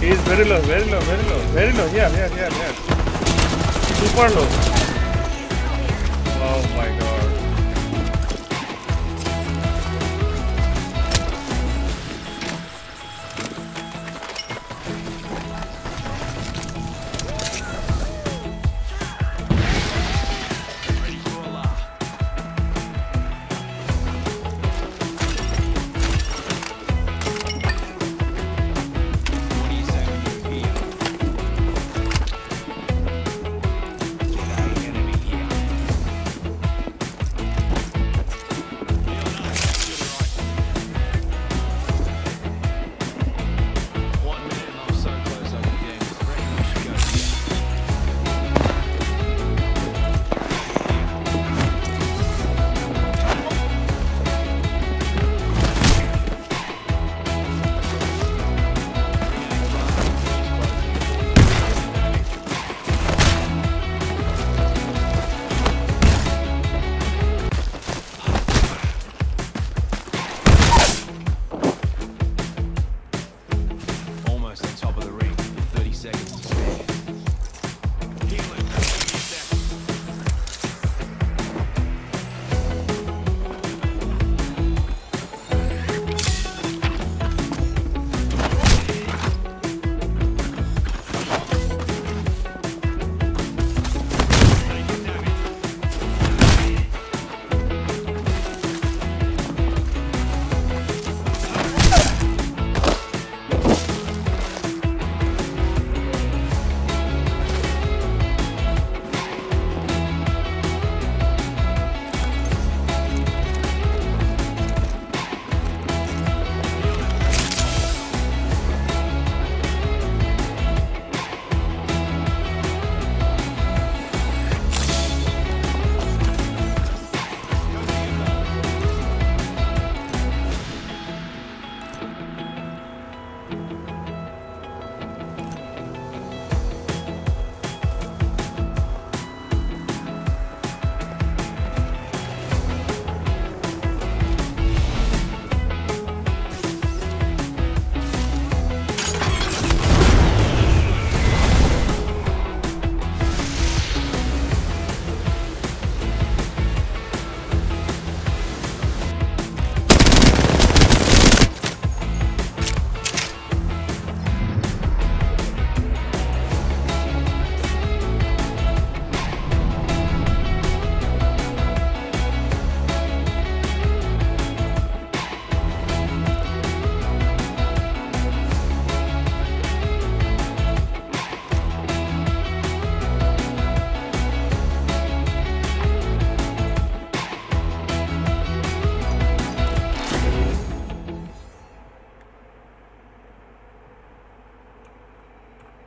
He is very low, very low, very low, very low. Here, here, here, here. Super low. Oh my god.